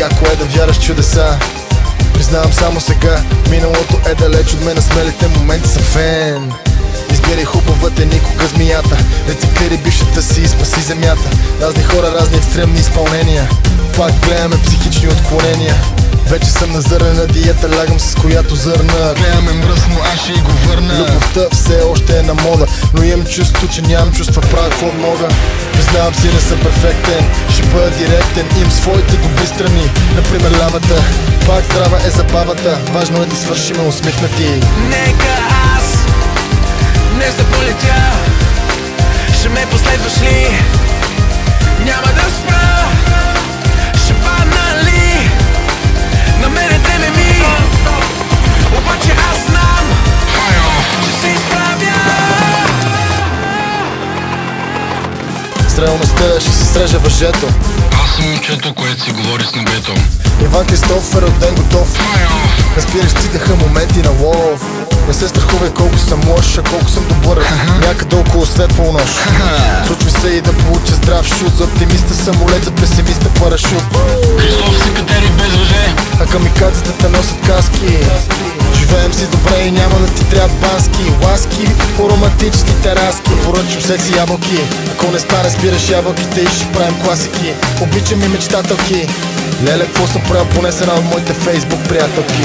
Яко е да вяраш чудеса. Признавам само сега Миналото е далеч от мен, а смелите моменти са фен Избирай хубавата, никога змията. Рециклири бившата си и спаси земята. Разни хора, разни екстремни изпълнения. Пак гледаме психични отклонения. Вече съм на зърнена диета, лягам с която зърна. Гледаме мръсно, аз ще го върна. Любовта все още е на мода Но имам чувство, че нямам чувства, правя какво мога. Признавам си, не съм перфектен Ще бъда директен, имам своите добри страни. Например лавата, пак здрава е забавата Важно е да свършим усмихнати. Нека аз не се полетя. Ще ме последваш ли? Няма да спра. Ще падна ли? Намерете ме ми. Обаче аз знам Че се изправя. С реалността ще се срежа въжето. Аз съм момчето, което си говори с небето. Иван Кристоф е роден готов. Разбираш, цитаха моменти на лов Не се страхувай колко съм лош, а колко съм добър. Някъде около след полунощ Случва се и да получа здрав шут. За оптимиста самолет, за песимиста парашют Христос се катери без въже. А те носят каски. Живеем си добре и няма да ти трябва бански. Ласки по романтични тераски Поръчвам секси ябълки. Ако не стане спираш ябълките и ще правим класики. Обичам и мечтателки. Леле, какво съм правил, понесена от моите фейсбук приятелки